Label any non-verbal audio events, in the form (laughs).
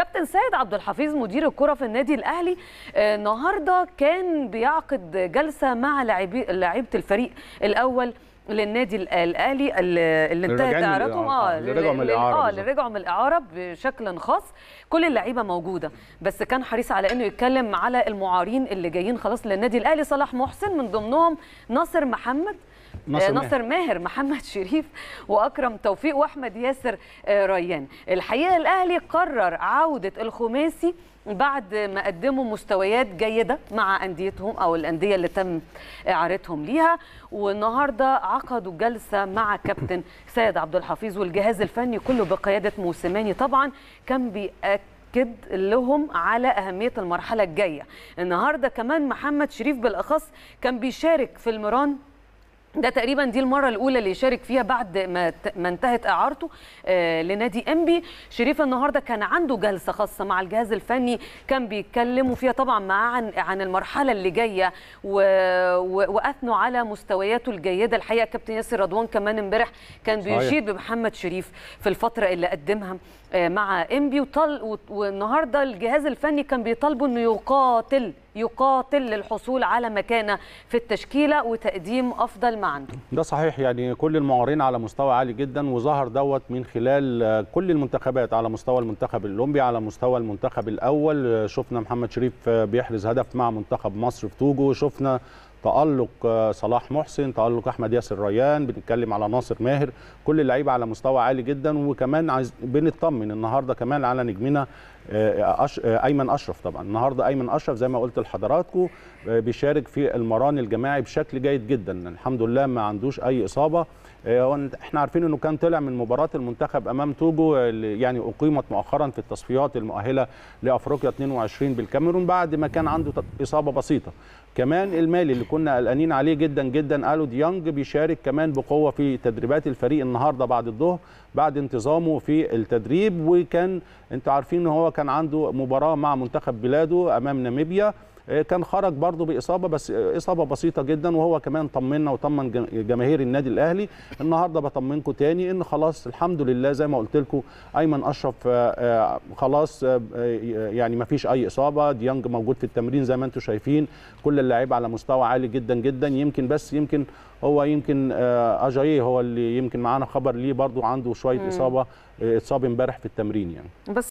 Cup كابتن سيد عبد الحفيظ مدير الكرة في النادي الأهلي آه، النهارده كان بيعقد جلسة مع لاعبي لعيبه الفريق الأول للنادي ال- الأهلي اللي انتهت اعارتهم. آه اللي رجعوا من الإعارة آه. اللي رجعوا من الإعارة بشكل خاص كل اللعيبة موجودة بس كان حريص على إنه يتكلم على المعارين اللي جايين خلاص للنادي الأهلي صلاح محسن من ضمنهم ناصر محمد ناصر آه، ماهر. ناصر ماهر (laughs) محمد شريف وأكرم توفيق وأحمد ياسر آه، ريان الحقيقة الأهلي قرر عودة الخماسي بعد ما قدموا مستويات جيدة مع أنديتهم أو الأندية اللي تم إعارتهم ليها. والنهاردة عقدوا جلسة مع كابتن سيد عبد الحفيظ والجهاز الفني كله بقيادة موسيماني. طبعا كان بيأكد أكد لهم على أهمية المرحلة الجاية. النهاردة كمان محمد شريف بالأخص كان بيشارك في المران ده تقريبا دي المرة الأولى اللي يشارك فيها بعد ما ما انتهت إعارته آه لنادي انبي شريف النهارده كان عنده جلسة خاصة مع الجهاز الفني كان بيتكلموا فيها طبعا مع عن عن المرحلة اللي جاية. وأثنوا على مستوياته الجيدة الحقيقة كابتن ياسر رضوان كمان امبارح كان. بيشيد بمحمد شريف في الفترة اللي قدمها آه، مع انبي وطل... والنهاردة الجهاز الفني كان بيطالبه إنه يقاتل يقاتل للحصول على مكانة في التشكيلة وتقديم أفضل ما عنده. ده صحيح يعني كل المعارين على مستوى عالي جدا وظهر دوت من خلال كل المنتخبات على مستوى المنتخب الأولمبي على مستوى المنتخب الأول. شفنا محمد شريف بيحرز هدف مع منتخب مصر في توجو شفنا تألق آه، صلاح محسن تألق أحمد ياسر ريان بنتكلم على ناصر ماهر كل اللعيبة على مستوى عالي جدا. وكمان عايز بنطمن النهارده كمان على نجمنا آه، أش... آه، أيمن أشرف طبعا. النهارده أيمن أشرف زي ما قلت لحضراتكم بيشارك في المران الجماعي بشكل جيد جدا. الحمد لله ما عندوش آه، وإن- إحنا عارفين إنه كان طلع من مباراة المنتخب أمام توجو اللي يعني أقيمت مؤخرا في التصفيات المؤهلة لأفريقيا 22 بالكاميرون بعد ما كان عنده إصابة بسيطة. كمان المالي اللي كنا قلقانين عليه جدا جدا. ألو ديانج بيشارك كمان بقوة في تدريبات الفريق النهارده بعد الظهر بعد انتظامه في التدريب. وكان أنتوا عارفين إن هو كان عنده مباراة مع منتخب بلاده أمام ناميبيا. كان خرج برضه بإصابة بس آه، إصابة بسيطة جدا وهو كمان طمنا وطمن جم- جماهير النادي الأهلي. النهارده بطمنكم تاني إن خلاص الحمد لله زي ما قلت لكم أيمن أشرف آه، آه، خلاص آه، آه، يعني ما فيش أي إصابة. ديانج موجود في التمرين زي ما أنتم شايفين. كل اللعيبه على مستوى عالي جدا جدا. يمكن بس يمكن هو يمكن آه، أجاييه هو اللي يمكن معانا خبر ليه برضه عنده شوية إصابة آه، اتصاب امبارح في التمرين يعني. بس